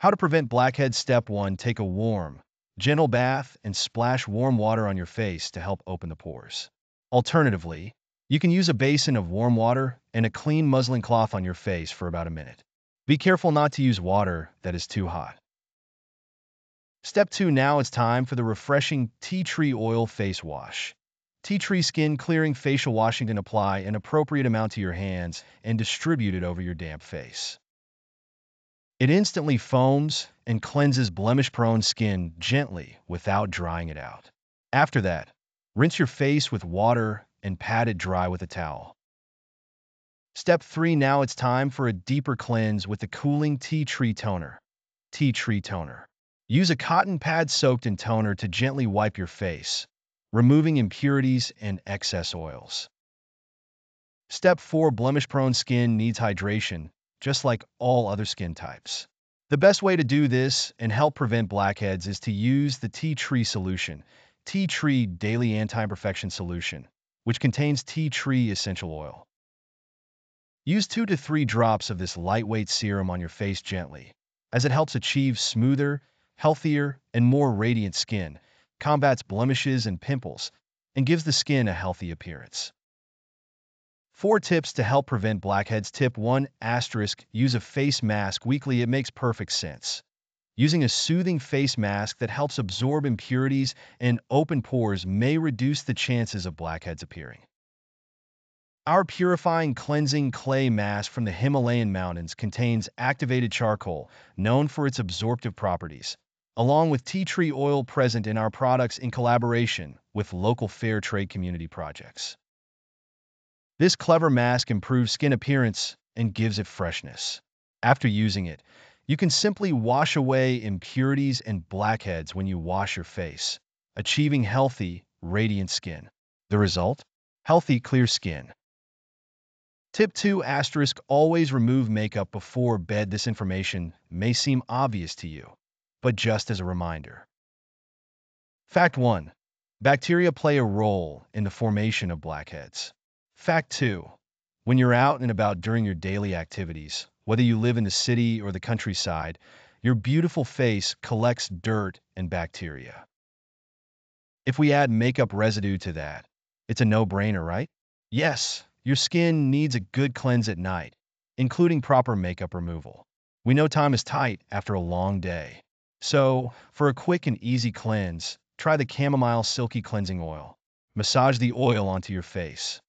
How to prevent blackheads Step 1. Take a warm, gentle bath and splash warm water on your face to help open the pores. Alternatively, you can use a basin of warm water and a clean muslin cloth on your face for about a minute. Be careful not to use water that is too hot. Step 2. Now it's time for the refreshing tea tree oil face wash. Tea tree skin clearing facial washing and apply an appropriate amount to your hands and distribute it over your damp face. It instantly foams and cleanses blemish-prone skin gently without drying it out. After that, rinse your face with water and pat it dry with a towel. Step 3. Now it's time for a deeper cleanse with the cooling tea tree toner. Tea tree toner. Use a cotton pad soaked in toner to gently wipe your face, removing impurities and excess oils. Step 4. Blemish-prone skin needs hydration, just like all other skin types. The best way to do this and help prevent blackheads is to use the tea tree solution, tea tree daily anti-imperfection solution, which contains tea tree essential oil. Use 2 to 3 drops of this lightweight serum on your face gently, as it helps achieve smoother, healthier, and more radiant skin, combats blemishes and pimples, and gives the skin a healthy appearance. Four tips to help prevent blackheads. Tip 1 asterisk Use a face mask weekly. It makes perfect sense. Using a soothing face mask that helps absorb impurities and open pores may reduce the chances of blackheads appearing. Our purifying cleansing clay mask from the Himalayan mountains contains activated charcoal, known for its absorptive properties, along with tea tree oil present in our products in collaboration with local fair trade community projects. This clever mask improves skin appearance and gives it freshness. After using it, you can simply wash away impurities and blackheads when you wash your face, achieving healthy, radiant skin. The result? Healthy, clear skin. Tip 2 asterisk Always remove makeup before bed. This information may seem obvious to you, but just as a reminder. Fact 1. Bacteria play a role in the formation of blackheads. Fact 2. When you're out and about during your daily activities, whether you live in the city or the countryside, your beautiful face collects dirt and bacteria. If we add makeup residue to that, it's a no-brainer, right? Yes, your skin needs a good cleanse at night, including proper makeup removal. We know time is tight after a long day. So, for a quick and easy cleanse, try the Chamomile Silky Cleansing Oil. Massage the oil onto your face,